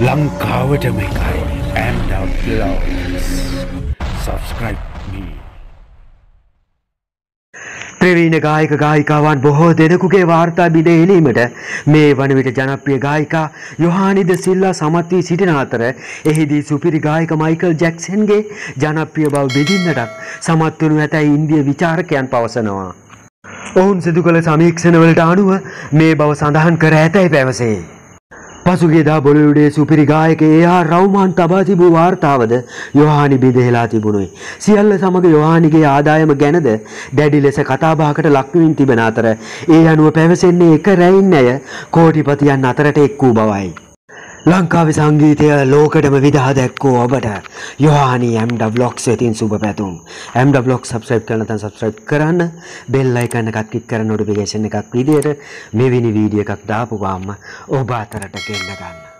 ලංකාවටම එකයි ඇම්ඩස් සබස්ක්‍රයිබ් මී ප්‍රවීණ ගායක ගායිකාවන් බොහෝ දෙනෙකුගේ වාර්තා බිඳ එලීමට මේ වන විට ජනප්‍රිය ගායිකා යොහානිද සිල්ලා සමත් වී සිටින අතර එහිදී සුපිරි ගායක මයිකල් ජැක්සන්ගේ ජනප්‍රිය බව බෙදින්නටත් සමත් වනු ඇතැයි ඉන්දිය විචාරකයන් පවසනවා. ඔවුන් සිදු කළ සමීක්ෂණවලට අනුව මේ බව සඳහන් කර ඇතැයි පැවසේ. පසුගේදා බොලිවුඩේ සුපිරි ගායක එයා රවුමාන් තබා තිබූ වාර්තාවද යොහානි බිඳහෙලා තිබුණුයි. සියල්ල සමග යොහානිගේ ආදායම ගැනද දැඩි ලෙස කතාබාකට ලක්වමින් තිබෙන අතර ඒ අනුව පැවසෙන්නේ එක රැයින් ඇය කෝටිපතියන් අතරට එක් වූ බවයි. ලංකාවේ සංගීතය ලෝකටම විදහා දැක්කෝ ඔබට. යොහානි ඇම්ඩ බ්ලොක්ස් වෙතින් සුබ පැතුම්. ඇම්ඩ බ්ලොක් සබස්ක්‍රයිබ් කරන තැන් සබස්ක්‍රයිබ් කරන්න. බෙල් අයිකන් එකක් ක්ලික් කරන නොටිෆිකේෂන් එකක් විදියට මෙවැනි වීඩියෝ එකක් දාපු ගාම ඔබ අතරට ගෙන්න ගන්න.